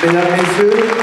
Mesdames, Messieurs,